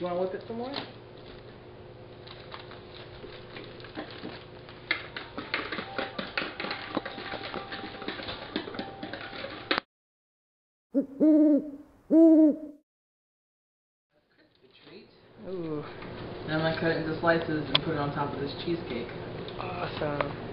You want to whip it some more? Ooh. And I'm gonna cut it into slices and put it on top of this cheesecake. Awesome.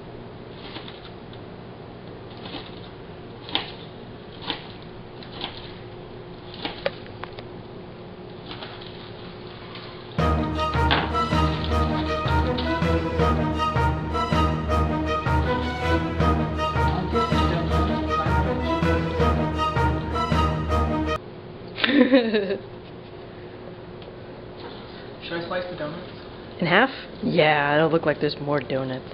Should I slice the donuts? In half? Yeah, it'll look like there's more donuts.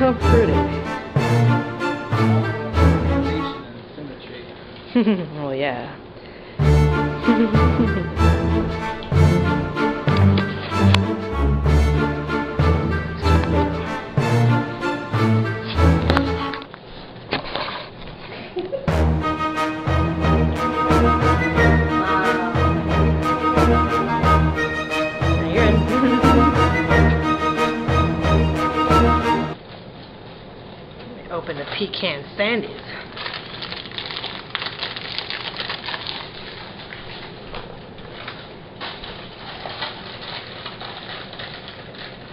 How pretty. Well, oh, yeah. me Open the pecan sandies.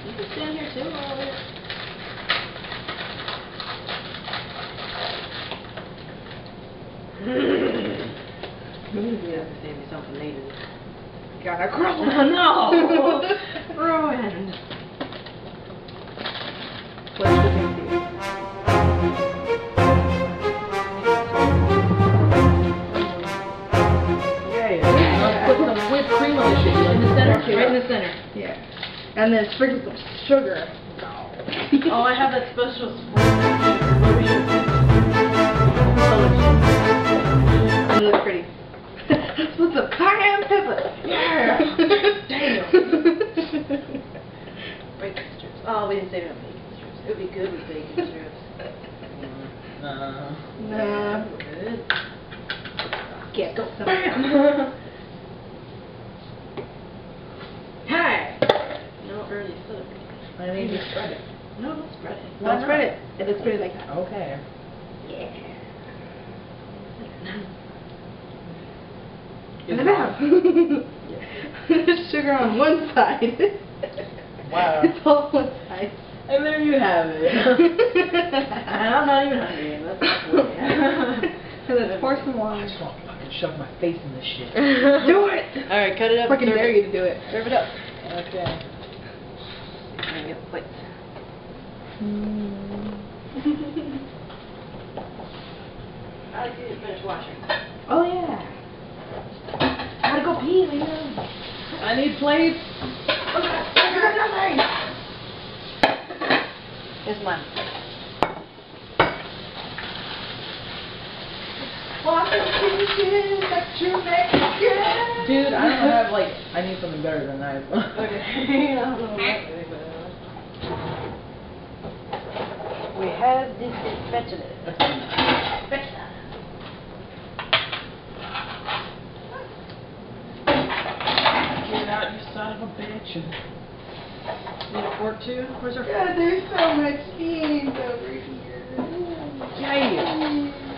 You can stand here too. while we're- You have to save me something later. Gotta crawl. no! Ruined. And then sprinkle some sugar. Oh, I have that special And it looks pretty. Let's put cayenne pepper. Yeah. Damn. Bacon strips. Oh, we didn't say about bacon strips. It would be good with bacon strips. Uh, Nah. Good. Get go. Bam! Hey! No, early look. I need to spread it. No, don't spread it. Don't spread it. It looks pretty like that. Okay. Yeah. In the mouth. Sugar on one side. Wow. It's all one side. And there you have it. and I'm not even hungry, and that's not funny. And then pour some I water. just want to fucking shove my face in this shit. Do it! Alright, cut it up. Fucking serve dare it. you to do it. Serve it up. Okay. I'm gonna get the plates. I see you finish washing. Oh yeah. Gotta go pee, Lena. I need plates. Here's mine. Dude, I don't have like I need something better than that. Okay. I don't know what We have this spatula. Spatula. Get out, you son of a bitch. Need a fork too? Where's our God, there's so much beans over here. Yay!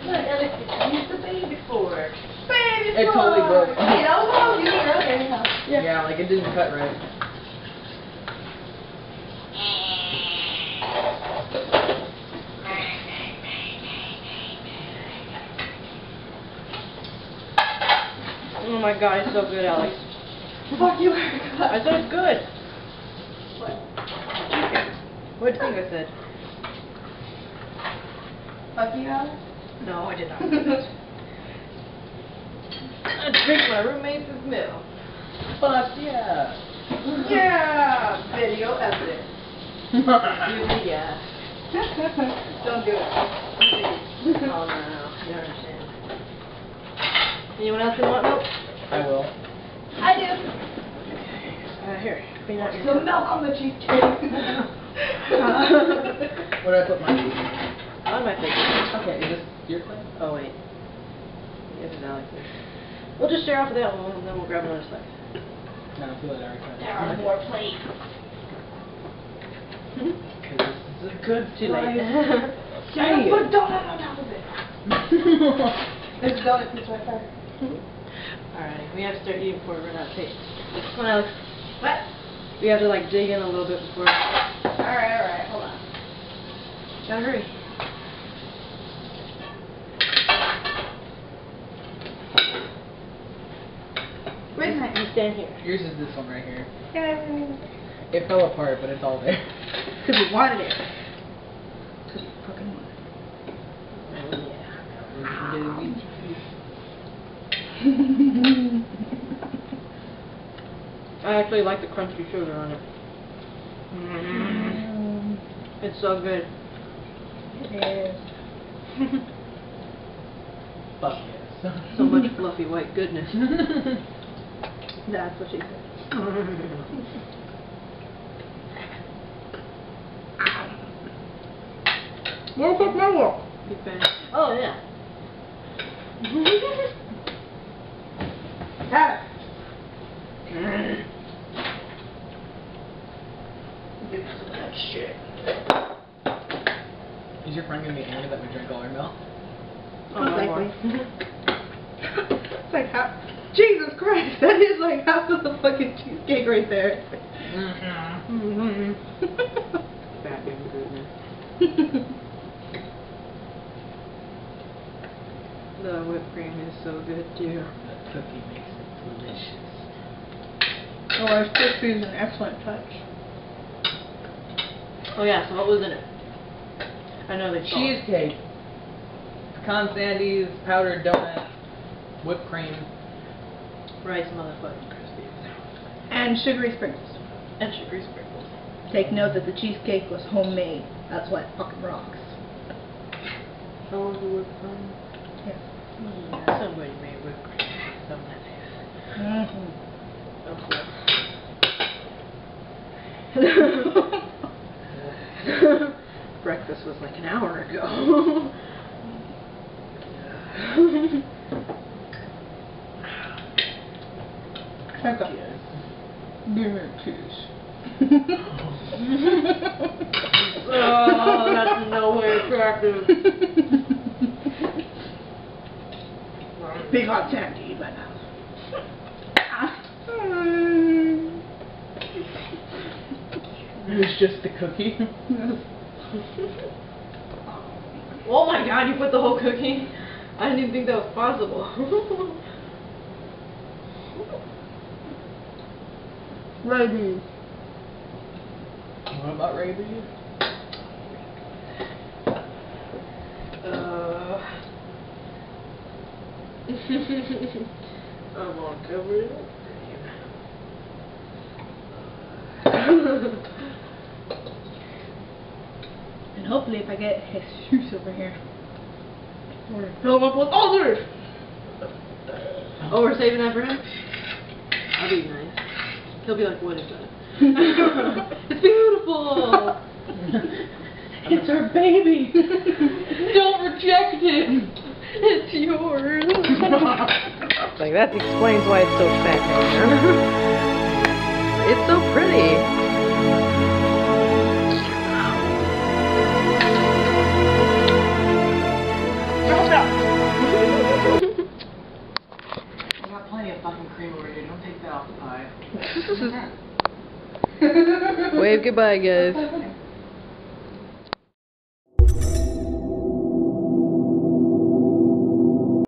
Look, Alex, use the baby fork. Baby fork. It totally broke. Yeah, well, you okay. Yeah. Yeah, like it didn't cut right. Oh my god, it's so good, Alex. Fuck you. I said it's good. What? What do you think I said? Fuck you, Alex? No, I did not. I drink my roommate's milk. Fuck yeah. Yeah, video evidence. yeah. Don't do it. Oh no, no, no, you don't understand. Anyone else want milk? I will. I do. Uh, here, clean out your milk on the cheesecake. Where did I put my cheese? Uh, on my plate. Okay, is this your plate? Oh wait. This is Alex's. We'll just share off of that one, and then we'll grab another slice. No, I feel like I already tried. There are more plates. Because this is a good Too late. Say I it. put a donut on top of it. There's a donut piece right there. Mm-hmm. Alright, we have to start eating before we run out of tape. Come on, Alex. What? We have to like dig in a little bit before. Alright, alright, hold on. Gotta hurry. Where's my You stand here. Yours is this one right here. Because It fell apart, but it's all there. Cause we wanted it. Because we fucking wanted I actually like the crunchy sugar on it. Mm-hmm. It's so good. it. It is. Fuck yes. So much fluffy white goodness. That's what she said. Where's that mayo? Big fan. Yeah. Have shit. Is your friend gonna be angry that we drank all our milk? Oh, no more. Likely. It's like half. Jesus Christ, that is like half of the fucking cheesecake right there. Mm-hmm. Fat baby goodness. The whipped cream is so good too. The cookie makes it delicious. oh, our crispy is an excellent touch. Oh yeah, so what was in it? I know they. Cheesecake. Pecan sandies, powdered donut, whipped cream. rice motherfucking crispies. And sugary sprinkles. And sugary sprinkles. Take note that the cheesecake was homemade. That's why it fucking rocks. How was the whipped cream? Yes. Yeah, hmm, somebody made whipped cream. Mm-hmm. Breakfast was like an hour ago. Check out. Yes. Give me a kiss. oh, that's no way attractive. Big hot sandy in my mouth. Mm. It was just the cookie. Oh my god, you put the whole cookie? I didn't even think that was possible. Ladies. what about rabies? uh, I'm all covered up. And hopefully if I get Jesus over here. Or fill him up with others. Oh, we're saving that for him? That'd be nice. He'll be like, what is that? it's beautiful! It's our baby. Don't reject it! It's yours! like, that explains why it's so fat, it's so pretty. Wave goodbye, guys.